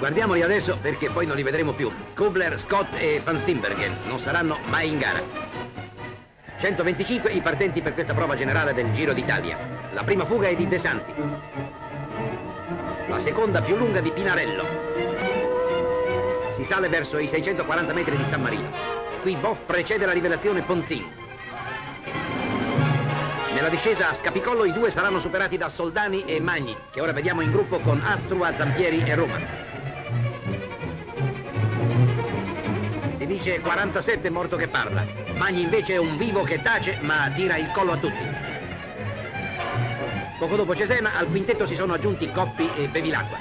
Guardiamoli adesso perché poi non li vedremo più. Kubler, Scott e Van Stimbergen non saranno mai in gara. 125 i partenti per questa prova generale del Giro d'Italia. La prima fuga è di De Santi. La seconda più lunga di Pinarello. Si sale verso i 640 metri di San Marino. Qui Boff precede la rivelazione Ponzin. Nella discesa a Scapicollo i due saranno superati da Soldani e Magni, che ora vediamo in gruppo con Astrua, Zampieri e Roma. Dice 47 morto che parla. Magni invece è un vivo che tace ma tira il collo a tutti. Poco dopo Cesena al quintetto si sono aggiunti Coppi e Bevilacqua.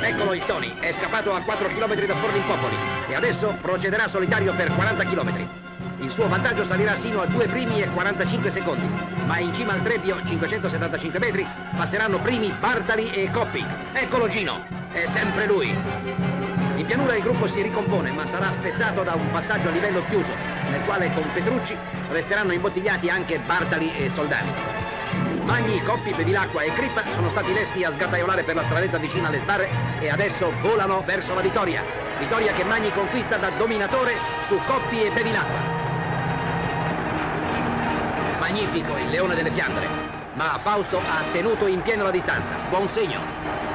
Eccolo il Tony, è scappato a 4 km da Forlimpopoli e adesso procederà solitario per 40 km. Il suo vantaggio salirà sino a 2 primi e 45 secondi, ma in cima al trebbio, 575 metri, passeranno primi Bartali e Coppi. Eccolo Gino, è sempre lui. In pianura il gruppo si ricompone, ma sarà spezzato da un passaggio a livello chiuso, nel quale con Petrucci resteranno imbottigliati anche Bartali e Soldani. Magni, Coppi, Bevilacqua e Crippa sono stati lesti a sgattaiolare per la stradetta vicina alle sbarre e adesso volano verso la vittoria. Vittoria che Magni conquista da dominatore su Coppi e Bevilacqua. Magnifico il leone delle Fiandre, ma Fausto ha tenuto in pieno la distanza. Buon segno.